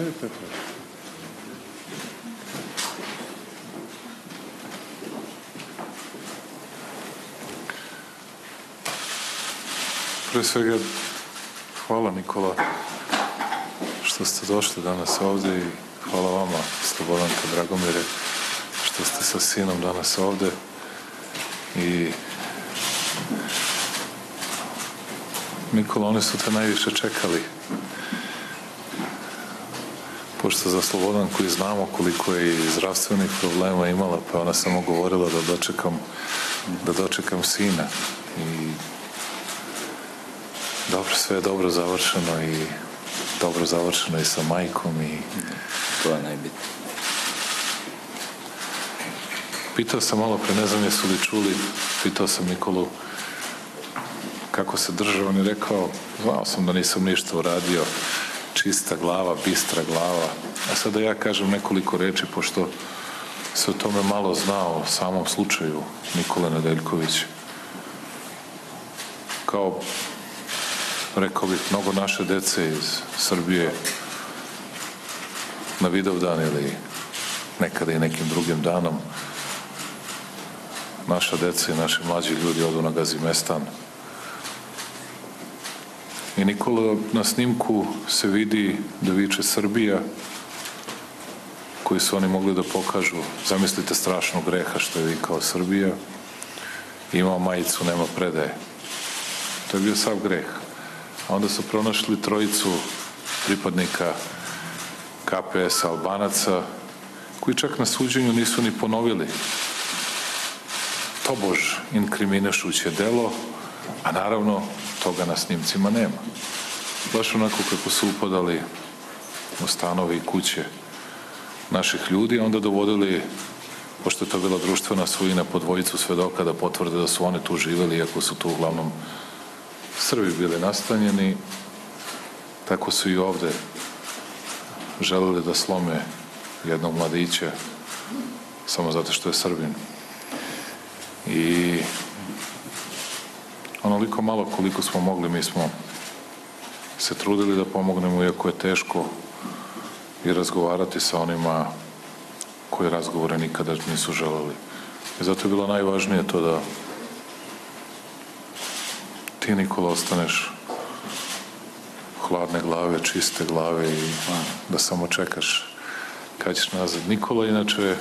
je Petrović. Pre svega, hvala Nikola što ste došli danas ovde i hvala vama, Slobodanka Dragomire, što ste sa sinom danas ovde i Nikola, oni su te najviše čekali pošto za Slobodanku i znamo koliko je i zdravstvenih problema imala, pa ona samo govorila da dočekam da dočekam sina i dobro, sve je dobro završeno i dobro završeno i sa majkom i To je najbitnije. pitao sam malo pre, ne znam jesu li čuli, pitao sam Nikolu kako se držao, on je rekao, znao sam da nisam ništa uradio, čista glava, bistra glava. A sada ja kažem nekoliko reči, pošto se o tome malo znao o samom slučaju Nikole Nedeljković. Kao, rekao bih, mnogo naše dece iz Srbije na Vidovdan ili nekada i nekim drugim danom naša deca i naši mlađi ljudi odu na Gazimestan I Nikola na snimku se vidi da viče Srbija koji su oni mogli da pokažu. Zamislite strašnog greha što je vikao Srbija. Imao majicu, nema predaje. To je bio sav greh. A onda su pronašli trojicu pripadnika KPS Albanaca koji čak na suđenju nisu ni ponovili tobož inkriminašuće delo, a naravno toga na snimcima nema. Baš onako kako su upadali u stanove i kuće naših ljudi, onda dovodili, pošto je to bila društvena svojina, po dvojicu svedoka da potvrde da su one tu živeli, iako su tu uglavnom Srbi bili nastanjeni, tako su i ovde želeli da slome jednog mladića samo zato što je Srbin. I onoliko malo koliko smo mogli, mi smo se trudili da pomognemo, iako je teško i razgovarati sa onima koji razgovore nikada nisu želeli. I zato je bilo najvažnije to da ti, Nikola, ostaneš hladne glave, čiste glave i da samo čekaš kad ćeš nazad. Nikola, inače,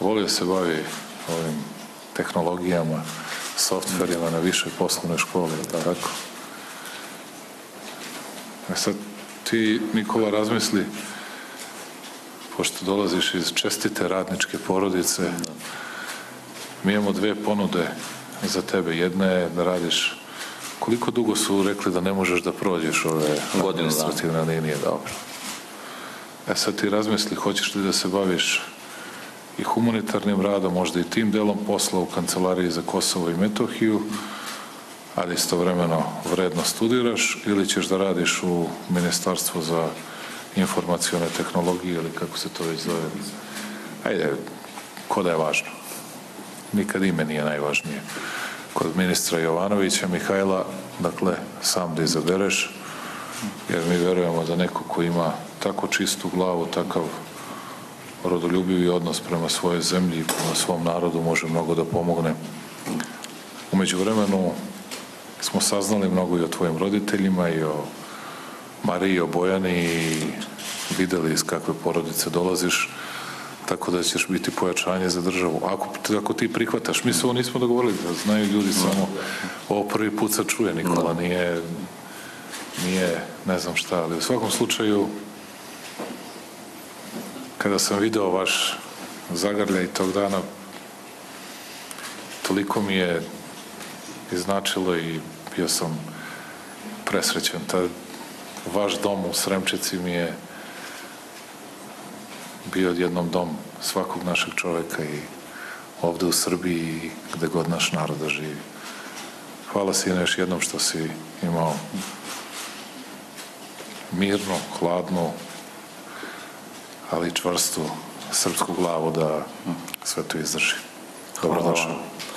volio se bavi ovim tehnologijama, softverima na višoj poslovnoj školi, tako? E sad, ti, Nikola, razmisli, pošto dolaziš iz čestite radničke porodice, mi imamo dve ponude za tebe. Jedna je da radiš Koliko dugo su rekli da ne možeš da prođeš ove administrativne linije? Dobro. E sad ti razmisli, hoćeš li da se baviš i humanitarnim radom, možda i tim delom posla u Kancelariji za Kosovo i Metohiju, ali istovremeno vredno studiraš ili ćeš da radiš u Ministarstvu za informacione tehnologije ili kako se to već zove. Ajde, ko da je važno. Nikad ime nije najvažnije. Kod ministra Jovanovića, Mihajla, dakle, sam da izabereš, jer mi verujemo da neko ko ima tako čistu glavu, takav rodoljubivi odnos prema svojoj zemlji i prema svom narodu može mnogo da pomogne. Umeđu vremenu smo saznali mnogo i o tvojim roditeljima i o Mariji i o Bojani i videli iz kakve porodice dolaziš, tako da ćeš biti pojačanje za državu. Ako, ako ti prihvataš, mi se ovo nismo dogovorili, da znaju ljudi samo, ovo prvi put se čuje, Nikola, nije, nije, ne znam šta, ali u svakom slučaju, kada sam video vaš zagrljaj tog dana, toliko mi je iznačilo i bio sam presrećen. Ta, vaš dom u Sremčici mi je bio jednom dom svakog našeg čoveka i ovde u Srbiji i gde god naš narod da živi. Hvala sine još jednom što si imao mirnu, hladnu, ali čvrstu srpsku glavu da sve to izdrži. Dobrodošao.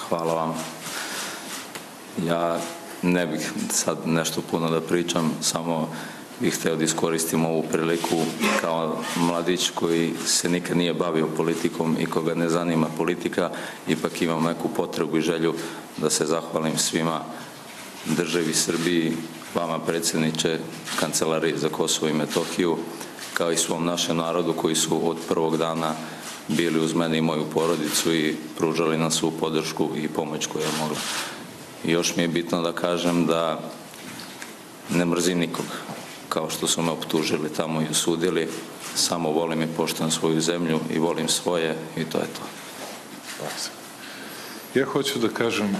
Hvala vam. Ja ne bih sad nešto puno da pričam, samo bih htio da iskoristim ovu priliku kao mladić koji se nikad nije bavio politikom i koga ne zanima politika, ipak imam neku potrebu i želju da se zahvalim svima državi Srbiji, vama predsjedniče Kancelarije za Kosovo i Metohiju, kao i svom našem narodu koji su od prvog dana bili uz mene i moju porodicu i pružali nam svu podršku i pomoć koju je mogla. Još mi je bitno da kažem da ne mrzim nikog, kao što su me optužili tamo i osudili. Samo volim i poštujem svoju zemlju i volim svoje i to je to. Ja hoću da kažem,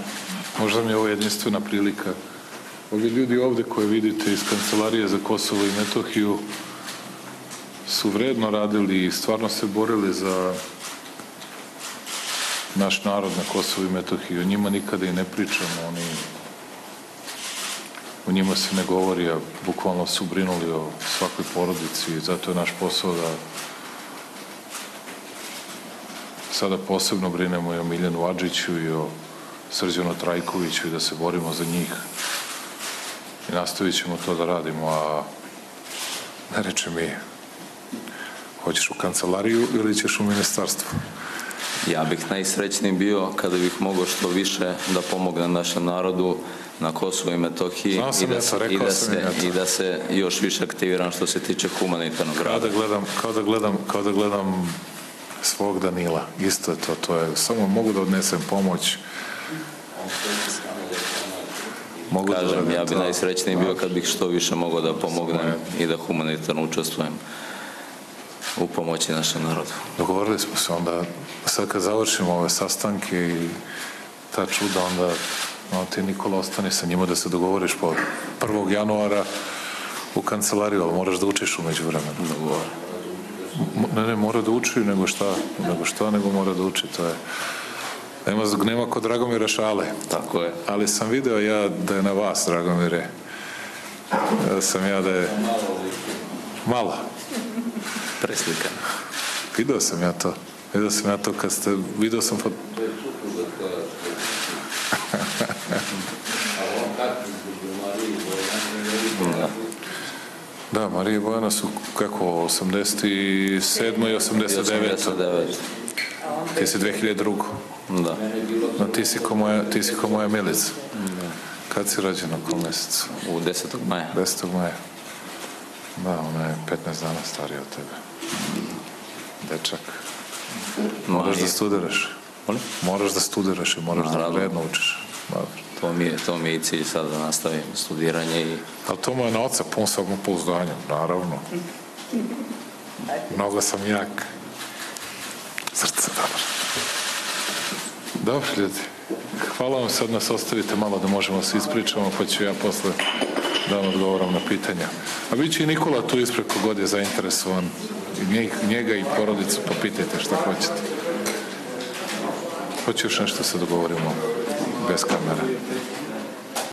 možda mi je ovo jedinstvena prilika. Ovi ljudi ovde koje vidite iz Kancelarije za Kosovo i Metohiju su vredno radili i stvarno se borili za naš narod na Kosovo i Metohiji. O njima nikada i ne pričamo. Oni, o njima se ne govori, a bukvalno su brinuli o svakoj porodici i zato je naš posao da sada posebno brinemo i o Miljanu Adžiću i o Srđanu Trajkoviću i da se borimo za njih. I nastavit ćemo to da radimo, a ne reče mi hoćeš u kancelariju ili ćeš u ministarstvo? Ja bih najsrećniji bio kada bih mogao što više da pomognem našem narodu na Kosovo i Metohiji Znao sam i da, se, i, da se, i da se još više aktiviram što se tiče humanitarnog Kao rada. da gledam, kao da gledam, kao da gledam svog Danila. Isto je to, to je, samo mogu da odnesem pomoć. Mogu da Kažem, uradim ja bi to. najsrećniji bio kad bih što više mogao da pomognem i da humanitarno učestvujem u pomoći našem narodu. Dogovorili smo se onda, sad kad završimo ove sastanke i ta čuda, onda no, ti Nikola ostani sa njima da se dogovoriš po 1. januara u kancelariju, ali moraš da učiš umeđu vremenu. Dogovor. Ne, ne, mora da uči, nego šta, nego šta, nego mora da uči, to je... Nema, nema kod Dragomira šale, Tako je. ali sam video ja da je na vas, Dragomire, da sam ja da je... Malo. Preslika. Video sam ja to. Video sam ja to kad ste... Video sam fot... Da. Da, Marija i Bojana su kako, 87. i 89. 89. Ti si 2002. Da. No, ti si ko moja, ti si ko moja milica. Kad si rođena, u kom mesecu? U 10. maja. 10. maja. Da, ona je 15 dana starija od tebe. Dečak. Moraš da studiraš. Molim? Moraš da studiraš i moraš da Naravno. vredno učiš. Dobro. To mi je, to mi je i cilj sad da nastavim studiranje i Ali to mu je na oca pun samopouzdanja, naravno. Mnogo sam jak. Srce dobro. Dobro, ljudi. Hvala vam, sad nas ostavite malo da možemo da se ispričamo, pa ću ja posle da vam odgovoram na pitanja. A bit će i Nikola tu ispred kogod je zainteresovan. Njega i porodicu, pa pitajte šta hoćete. Hoću još nešto se dogovorimo bez kamera.